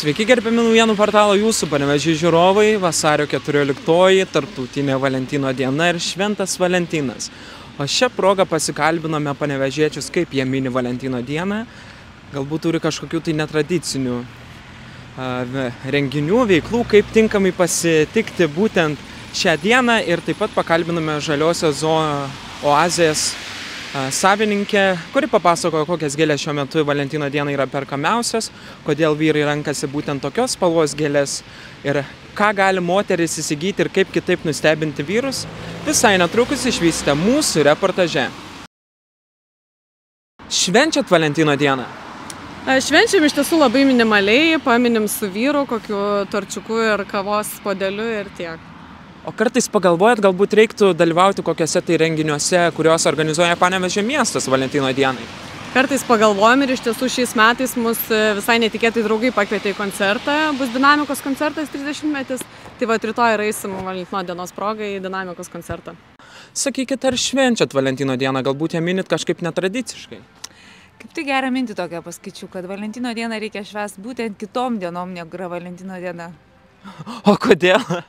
Sveiki gerbiami naujienų portalo jūsų panevežiai žiūrovai, vasario 14-oji, tarptautinė Valentino diena ir šventas Valentinas. O šią progą pasikalbinome panevežiečius, kaip jie mini Valentino dieną. Galbūt turi kažkokių tai netradicinių renginių, veiklų, kaip tinkamai pasitikti būtent šią dieną ir taip pat pakalbinome žaliosios oazės savininkė, kuri papasakojo, kokias gėlės šiuo metu Valentino dieną yra perkamiausias, kodėl vyrai renkasi būtent tokios spalvos gėlės ir ką gali moteris įsigyti ir kaip kitaip nustebinti vyrus, visai netrukus išvysite mūsų reportaže. Švenčiat Valentino dieną? Švenčiam iš tiesų labai minimaliai, paminim su vyru, kokiu torčiuku ir kavos podeliu ir tiek. O kartais pagalvojat, galbūt reiktų dalyvauti kokiuose tai renginiuose, kuriuos organizuoja Panevežė miestas Valentino dienai? Kartais pagalvojam ir iš tiesų šiais metais mus e, visai netikėtai draugai pakvietė į koncertą, bus dinamikos koncertas 30 metis, tai va rytoj eisim Valentino dienos progai į dinamikos koncertą. Sakykit, ar švenčiat Valentino dieną, galbūt ją minit kažkaip netradiciškai? Kaip tai gerą mintį tokią paskaičiu, kad Valentino dieną reikia švęsti būtent kitom dienom negu yra Valentino diena. O kodėl?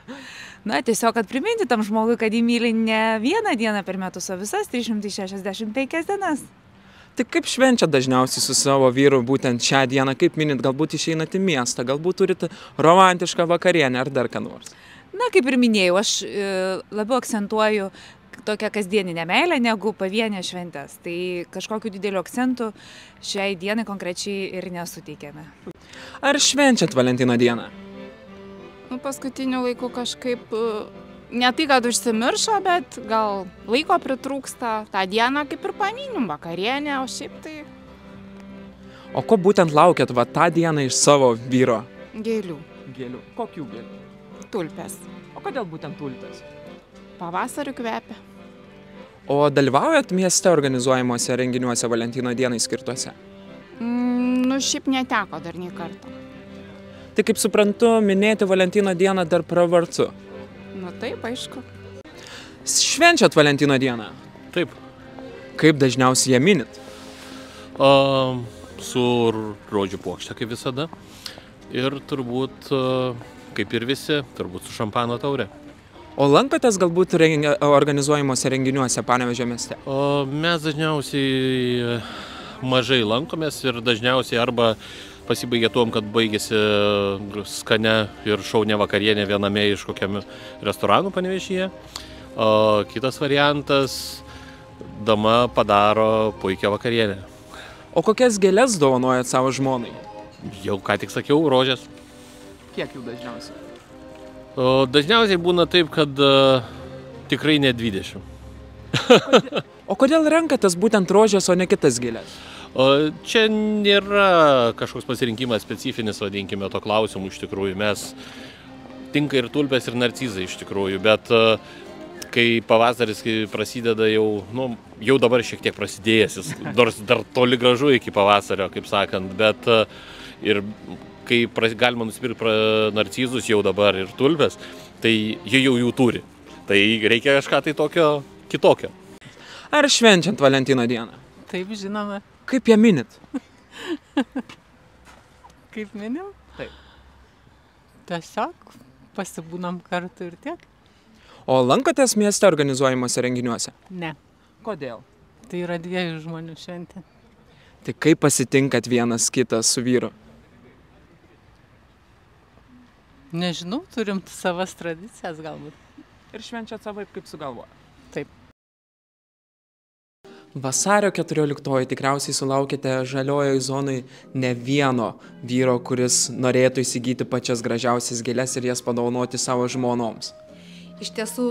Na, tiesiog, kad priminti tam žmogui, kad jį myli ne vieną dieną per metus, o visas 365 dienas. Tai kaip švenčia dažniausiai su savo vyru būtent šią dieną, kaip minit, galbūt išeinat į miestą, galbūt turite romantišką vakarienę ar dar ką nors? Na, kaip ir minėjau, aš e, labiau akcentuoju tokią kasdieninę meilę negu pavienę šventės. Tai kažkokiu dideliu akcentu šiai dienai konkrečiai ir nesuteikėme. Ar švenčiat Valentino dieną? Nu, paskutiniu laiku kažkaip e, ne tai, kad užsimiršo, bet gal laiko pritrūksta tą dieną kaip ir paminim vakarienę, o šiaip tai... O ko būtent laukiat va tą dieną iš savo vyro? Gėlių. Gėlių. Kokių gėlių? Tulpės. O kodėl būtent tulpės? Pavasariu kvepia. O dalyvaujat mieste organizuojamuose renginiuose Valentino dienai skirtuose? Mm, nu, šiaip neteko dar nei kartą. Tai kaip suprantu, minėti Valentino dieną dar pravartu. Na taip, aišku. Švenčiat Valentino dieną? Taip. Kaip dažniausiai ją minit? A, su rodžių plokšte, kaip visada. Ir turbūt, kaip ir visi, turbūt su šampano taurė. O lankotės galbūt rengi, organizuojimuose renginiuose Panevežė mieste? O mes dažniausiai mažai lankomės ir dažniausiai arba pasibaigė tuom, kad baigėsi skane ir šaunė vakarienė viename iš kokiam restoranų panevežyje. O kitas variantas - dama padaro puikią vakarienę. O kokias gėlės dovanojat savo žmonai? Jau ką tik sakiau, rožės. Kiek jų dažniausiai? O dažniausiai būna taip, kad uh, tikrai ne 20. O kodėl renkatės būtent rožės, o ne kitas gėlės? Čia nėra kažkoks pasirinkimas specifinis, vadinkime, to klausimų iš tikrųjų. Mes tinka ir tulpės, ir narcizai iš tikrųjų, bet e, kai pavasaris kai prasideda jau, nu, jau dabar šiek tiek prasidėjęs, jis nors dar toli gražu iki pavasario, kaip sakant, bet e, ir kai galima nusipirkti narcizus jau dabar ir tulpės, tai jie jau jų turi. Tai reikia kažką tai tokio kitokio. Ar švenčiant Valentino dieną? Taip, žinoma. Kaip ją minit? Kaip minim? Taip. Tiesiog pasibūnam kartu ir tiek. O lankotės mieste organizuojimuose renginiuose? Ne. Kodėl? Tai yra dviejų žmonių šventė. Tai kaip pasitinkat vienas kitas su vyru? Nežinau, turim savas tradicijas galbūt. Ir švenčiat savaip, kaip sugalvoja. Taip. Vasario 14 tikriausiai sulaukite žaliojoje zonai ne vieno vyro, kuris norėtų įsigyti pačias gražiausias gėlės ir jas padovanoti savo žmonoms. Iš tiesų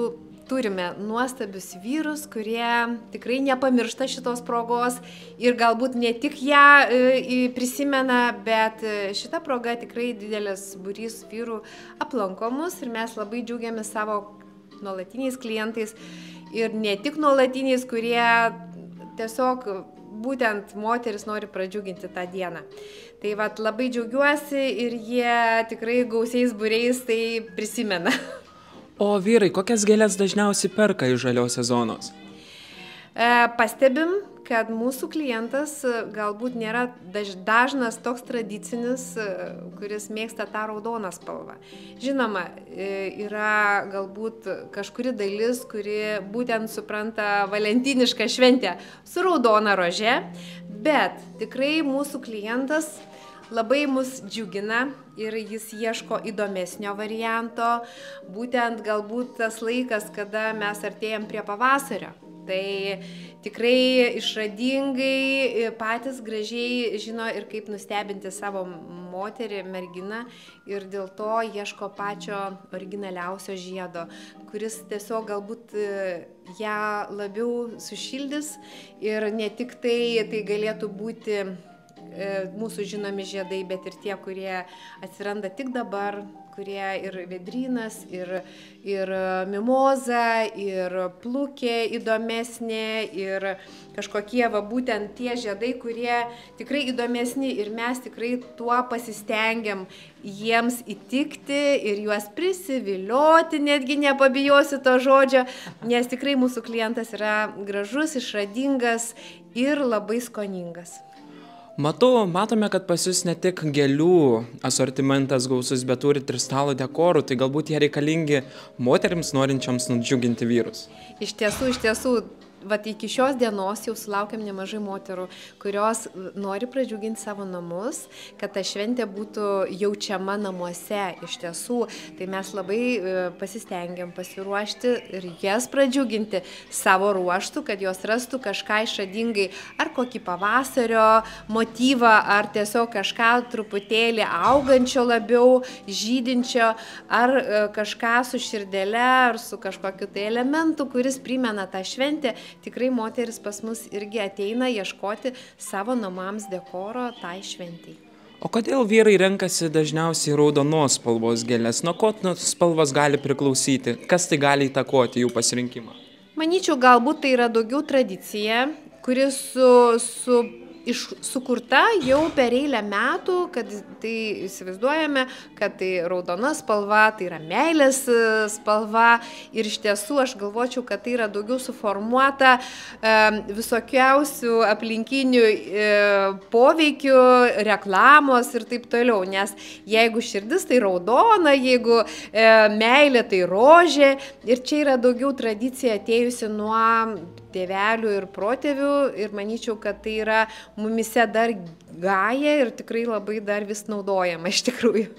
turime nuostabius vyrus, kurie tikrai nepamiršta šitos progos ir galbūt ne tik ją e, prisimena, bet e, šita proga tikrai didelis būrys vyrų aplanko mus ir mes labai džiaugiamės savo nuolatiniais klientais ir ne tik nuolatiniais, kurie tiesiog būtent moteris nori pradžiuginti tą dieną. Tai vad labai džiaugiuosi ir jie tikrai gausiais būreis tai prisimena. O vyrai, kokias gėlės dažniausiai perka iš žalios sezonos? E, pastebim, kad mūsų klientas e, galbūt nėra daž- dažnas toks tradicinis, e, kuris mėgsta tą raudoną spalvą. Žinoma, e, yra galbūt kažkuri dalis, kuri būtent supranta valentinišką šventę su raudona rože, bet tikrai mūsų klientas labai mus džiugina ir jis ieško įdomesnio varianto, būtent galbūt tas laikas, kada mes artėjom prie pavasario. Tai tikrai išradingai e, patys gražiai žino ir kaip nustebinti savo moterį, merginą ir dėl to ieško pačio originaliausio žiedo, kuris tiesiog galbūt e, ją labiau sušildys ir ne tik tai tai galėtų būti mūsų žinomi žiedai, bet ir tie, kurie atsiranda tik dabar, kurie ir vedrynas, ir, ir mimoza, ir plukė įdomesnė, ir kažkokie va būtent tie žiedai, kurie tikrai įdomesni ir mes tikrai tuo pasistengiam jiems įtikti ir juos prisivilioti, netgi nepabijosiu to žodžio, nes tikrai mūsų klientas yra gražus, išradingas ir labai skoningas. Matau, matome, kad pas jūs ne tik gėlių asortimentas gausus, bet turit ir stalo dekorų, tai galbūt jie reikalingi moteriams norinčioms nudžiuginti vyrus. Iš tiesų, iš tiesų, vat iki šios dienos jau sulaukiam nemažai moterų, kurios nori pradžiuginti savo namus, kad ta šventė būtų jaučiama namuose. Iš tiesų, tai mes labai e, pasistengiam pasiruošti ir jas pradžiuginti savo ruoštų, kad jos rastų kažką išradingai, ar kokį pavasario motyvą, ar tiesiog kažką truputėlį augančio labiau, žydinčio, ar e, kažką su širdele, ar su kažkokiu tai elementu, kuris primena tą šventę tikrai moteris pas mus irgi ateina ieškoti savo namams dekoro tai šventiai. O kodėl vyrai renkasi dažniausiai raudonos spalvos gėlės? Nuo ko spalvos gali priklausyti? Kas tai gali įtakoti jų pasirinkimą? Manyčiau, galbūt tai yra daugiau tradicija, kuri su, su iš, sukurta jau per eilę metų, kad tai įsivaizduojame, kad tai raudona spalva, tai yra meilės e, spalva. Ir iš tiesų aš galvočiau, kad tai yra daugiau suformuota e, visokiausių aplinkinių e, poveikių, reklamos ir taip toliau, nes jeigu širdis tai raudona, jeigu e, meilė tai rožė. Ir čia yra daugiau tradicija atėjusi nuo tėvelių ir protėvių. Ir manyčiau, kad tai yra mumise dar gaja ir tikrai labai dar vis naudojama iš tikrųjų.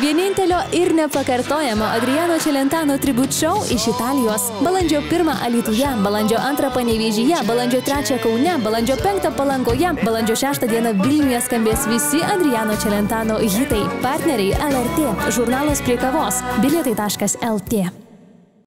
Vienintelio ir nepakartojamo Adriano Čelentano tribut show iš Italijos. Balandžio 1 Alytuje, balandžio 2 Panevežyje, balandžio 3 Kaune, balandžio 5 Palangoje, balandžio 6 dieną Vilniuje skambės visi Adriano Čelentano hitai. Partneriai LRT, žurnalas prie kavos, bilietai.lt.